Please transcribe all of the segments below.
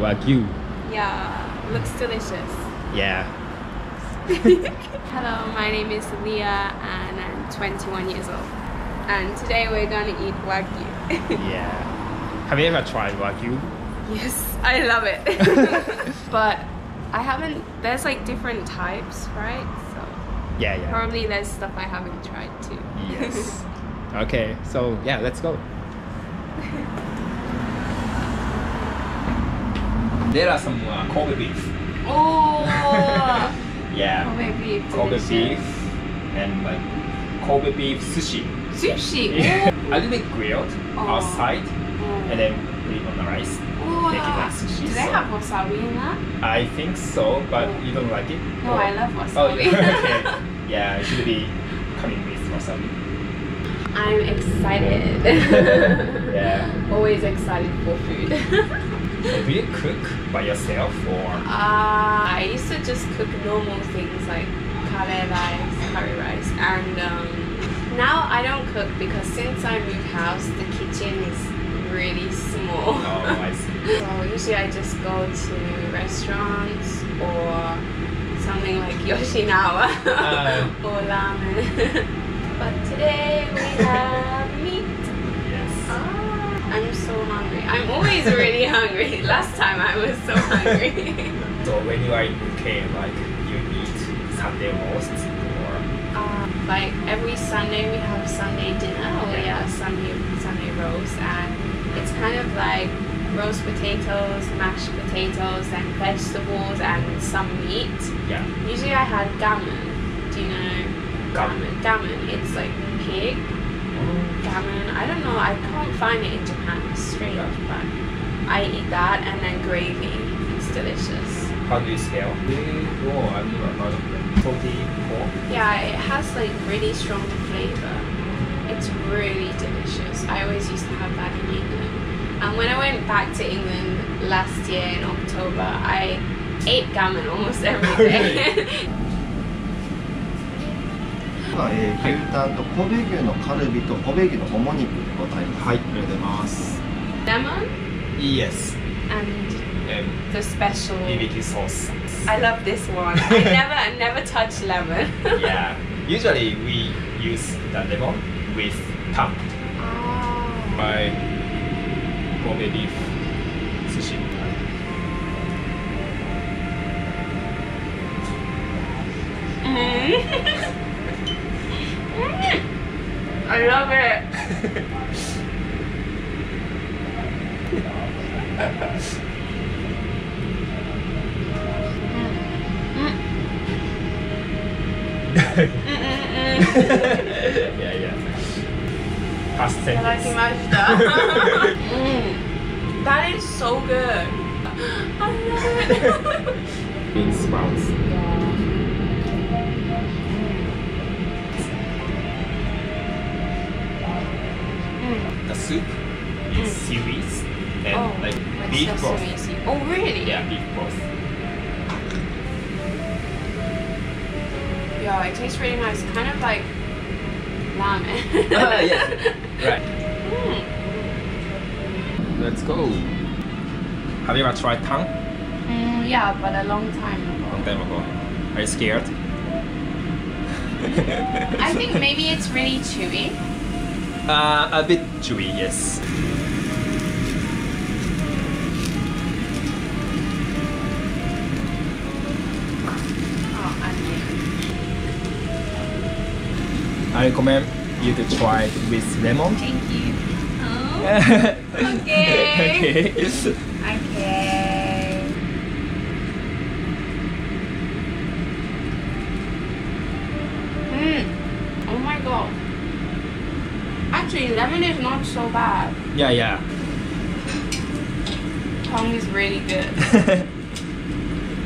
Wagyu. Yeah, looks delicious. Yeah. Hello, my name is Lia and I'm 21 years old. And today we're gonna eat Wagyu. Yeah. Have you ever tried Wagyu? yes, I love it. but I haven't, there's like different types, right? So Yeah, yeah. probably there's stuff I haven't tried too. Yes. okay, so yeah, let's go. There are some uh, Kobe beef. oh, Yeah. Kobe beef. Kobe delicious. beef and like Kobe beef sushi. Sushi. Yeah. A little bit grilled Oh. outside Oh. and then put it on the rice. Oh, Make it like sushi, Do they so- have wasabi in that? I think so, but you don't like it? No, I love Oh, wasabi. okay. Yeah, it should be coming with wasabi. I'm excited. Yeah. Always excited for food. Do you cook by yourself or? Uh, I used to just cook normal things like curry rice, curry rice, and um, now I don't cook because since I moved house, the kitchen is really small. Oh, I see. so usually I just go to restaurants or something like Yoshinoya Uh. or ramen. But today we have meat. Yes. Ah, I'm so hungry. I'm always really hungry. Last time I was so hungry. So when you are in UK, like you eat Sunday roast or uh, like every Sunday we have Sunday dinner or Yeah. yeah, Sunday Sunday roast and it's kind of like roast potatoes, mashed potatoes and vegetables and some meat. yeah. Usually I had gammon. Do you know Gammon. Gammon. It's like pig. Gammon. I don't know. I can't find it in Japan. It's strange, but I eat that and then gravy. It's delicious. How do you spell? Oh, I've never heard of it. Salty pork. Yeah, it has like really strong flavor. It's really delicious. I always used to have that in England. And when I went back to England last year in October, I ate gammon almost every oh, day. は、えー牛タンと神戸牛のカルビと神戸牛のもも肉でございます。はい、ありがとうございます。Lemon Yes. and And the special. BBQ sauce. I love this one. I never, I never touch lemon. yeah. Usually we use the lemon with tongue. Oh. My Kobe beef sushi. Mm. I love it. mm -mm -mm. yeah, yeah. Past tense. mm. That is so good. I love it. Bean sprouts. Yeah. Beef broth. Oh, really? Yeah, beef broth. Yeah, it tastes really nice. Kind of like ramen. Ah, yes. Right. Mm. Let's go. Have you ever tried tongue? Mm, yeah, but a long time ago. Long time ago. Are you scared? I think maybe it's really chewy. Uh, a bit chewy, yes. I recommend you to try it with lemon. Thank you. Oh. okay. Okay. Mm. Oh my god. Actually, lemon is not so bad. Yeah, yeah. Tongue is really good.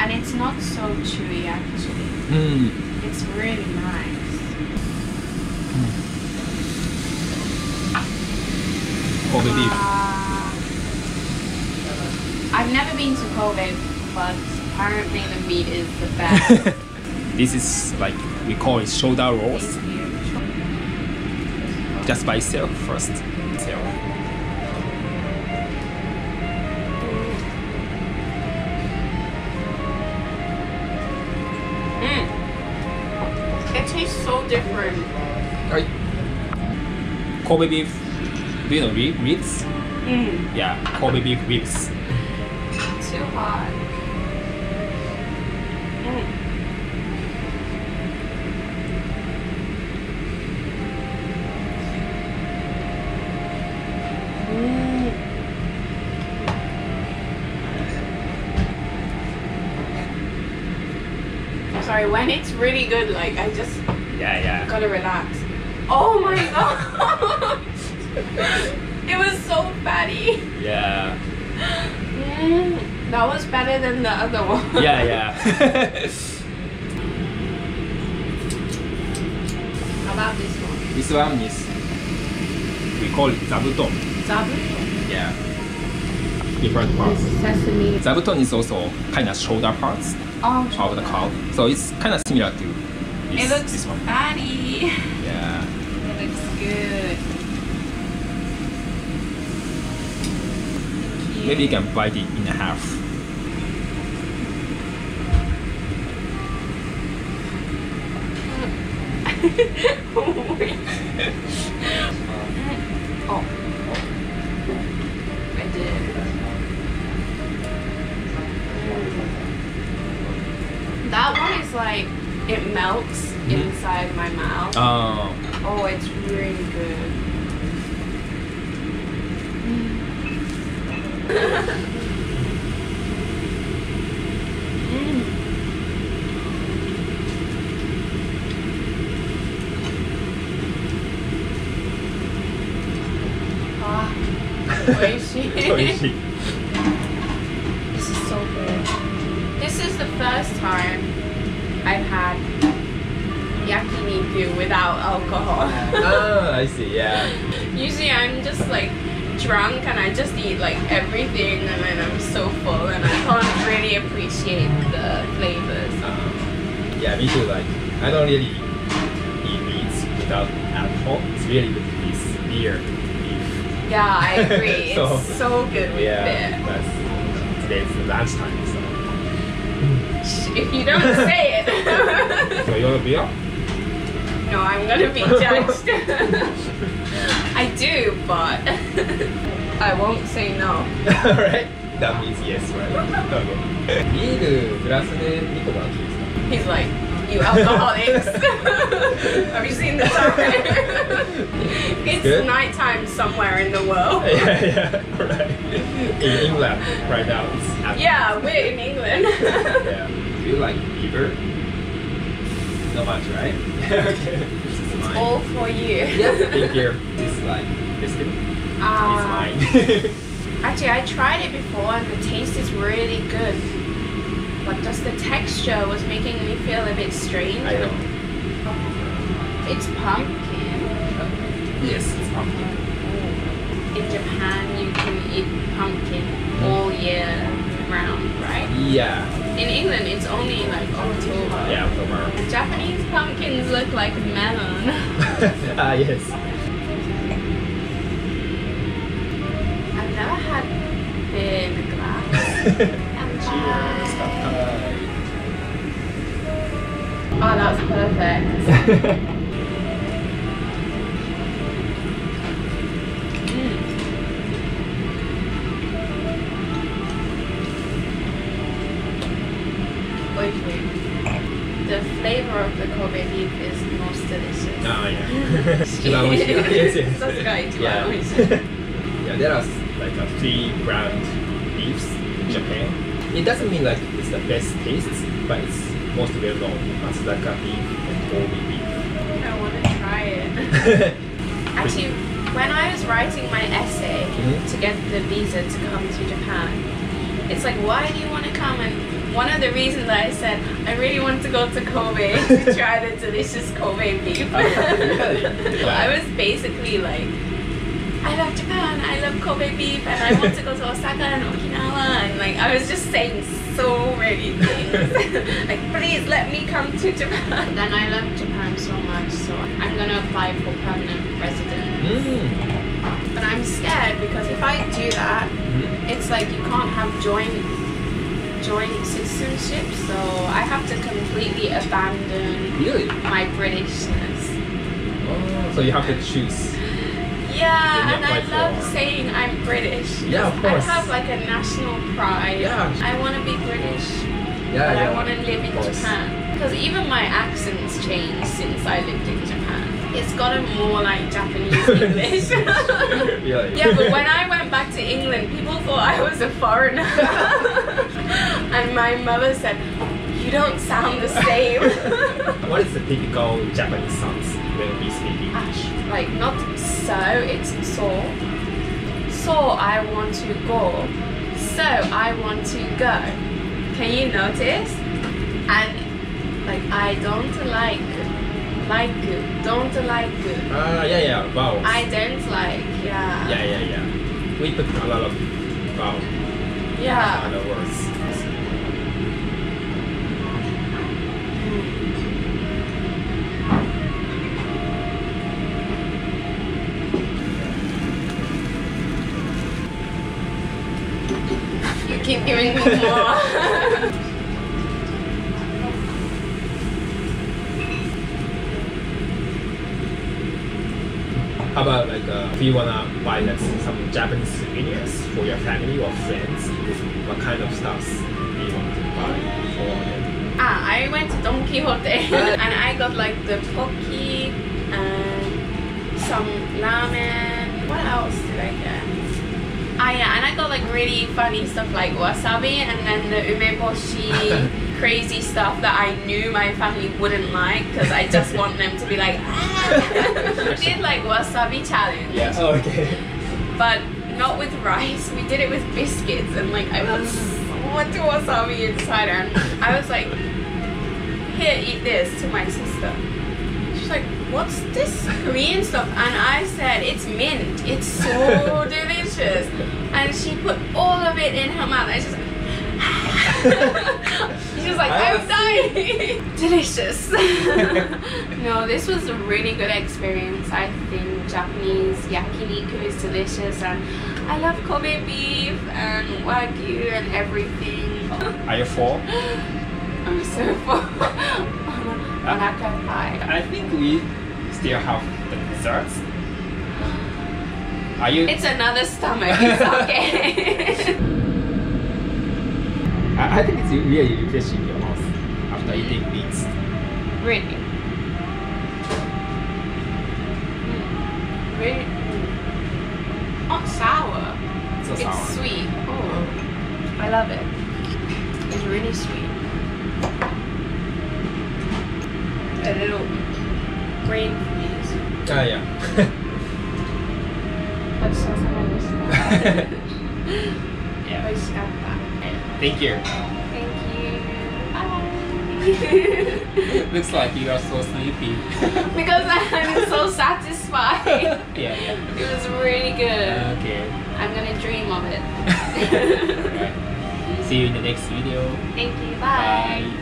and it's not so chewy actually. mm. It's really nice. Kobe beef. Uh, I've never been to Kobe, but apparently the meat is the best. this is like we call it shoulder rolls. Just by itself first. Itself. Mm. It tastes so different はい。Kobe beef. Do you know rib- ribs? Mm. Yeah, Kobe beef ribs. Too hot. Mm. Mm. Sorry, when it's really good, like I just Yeah, yeah. gotta relax. Oh my god! it was so fatty. Yeah. Mm, that was better than the other one. Yeah, yeah. How about this one? this one is we call it zabuton. Zabuton. Yeah. Different parts. Sesame. Zabuton is also kind of shoulder parts Oh, of the cow, so it's kind of similar to this, It looks this one. fatty. Yeah. It looks good. Maybe you can bite it in half. Oh, oh. I did. That one is like it melts mm-hmm. inside my mouth. Oh. Oh, it's really good. Mm. Ah, Oishi. this is so good. This is the first time without alcohol. ah, I see. Yeah. Usually I'm just like drunk and I just eat like everything and then I'm so full and I can't really appreciate the flavors. Um, yeah, me too. Like, I don't really eat meats without alcohol. It's really good with beer, beef. Yeah, I agree. So- it's so good with Yeah, beer. that's today's lunchtime. So, If you don't say it. so you want a beer? no, I'm gonna be judged. I do, but I won't say no. Alright. That means yes, right? Okay. ビールプラスで2個もらっていいですか He's like, you alcoholics. Have you seen the time? it's Good. nighttime somewhere in the world. Yeah, yeah, right. In England right now, it's after- Yeah, we're in England. Yeah. Do you like beaver? Not much, right? okay. This is mine. All for you. Yeah, thank you. This is like biscuit. Ah. it's mine. Actually, I tried it before and the taste is really good. But just the texture was making me feel a bit strange. I know. It's pumpkin. Yes, it's pumpkin. In Japan, you can eat pumpkin all year round, right? Yeah. In England, it's only like October. Yeah, October. Japanese pumpkins look like melon. ah, yes. I've never had beer in a glass. Cheers. Oh, that was perfect. Kobe beef is most delicious. Oh yeah. That's right, yeah. there are like a three brand beefs in Japan. It doesn't mean like it's the best taste, but it's most well known in Matsusaka beef and Kobe beef. I want to try it. Actually, when I was writing my essay mm -hmm. to get the visa to come to Japan, it's like, why do you want to come and one of the reasons that I said I really want to go to Kobe to try the delicious Kobe beef. I was basically like, I love Japan, I love Kobe beef, and I want to go to Osaka and Okinawa. And like, I was just saying so many things. like, please let me come to Japan. Then I love Japan so much, so I'm gonna apply for permanent residence. Mm. But I'm scared because if I do that, Mhm. it's like you can't have joint joint citizenship, so I have to completely abandon Really? my Britishness. Oh, so you have to choose. Yeah, Yeah, and I love for- saying I'm British. Yeah, of course. I have like a national pride. Yeah. I want to be British, Yeah, but yeah. I want to live in. Japan. Because even my accent's changed since I lived in Japan. It's gotten more like Japanese English. yeah, Yeah, but when I went back to England, people thought I was a foreigner. and my mother said, You don't sound the same. what is the typical Japanese songs when we speak Ash, like not so, it's so. So I want to go. So I want to go. Can you notice? And like I don't like like don't like Ah, yeah, yeah, vowels. I don't like yeah Yeah, yeah, yeah. We put a lot of vowel keep giving me more. How about like uh, if you wanna buy like some Japanese souvenirs for your family or friends, what kind of stuff do you want to buy for them? ah, I went to Don Quijote and I got like the pocky and some ramen. What else did I get? Ah yeah, and I got like really funny stuff like wasabi and then the umeboshi, crazy stuff that I knew my family wouldn't like because I just want them to be like, ah. we did like wasabi challenge. Yeah. Oh, okay. but not with rice. We did it with biscuits, and like I so much wasabi inside, and I was like, "Here, eat this." To my sister, "What's this Korean stuff?" And I said, "It's mint. It's so delicious." And she put all of it in her mouth, and she's like. she was like, I'm dying. Delicious. no, this was a really good experience. I think Japanese yakiniku is delicious, and I love Kobe beef and wagyu and everything. Are you full? I'm so full. Onaka pie. I think we still have the desserts. Are you? It's another stomach. It's okay. I, I think it's really refreshing your mouth after eating meats. really. Mm. Really. mm. Not sour. So It's sour. sweet. Oh, I love it. It's really sweet. a little brain freeze. Ah, yeah. That's so Yeah. I just got that. Thank you. Thank you. Bye. Looks like you are so sleepy. because I'm so satisfied. Yeah, yeah. It was really good. Okay. I'm gonna dream of it. Right. See you in the next video. Thank you. Bye. Bye.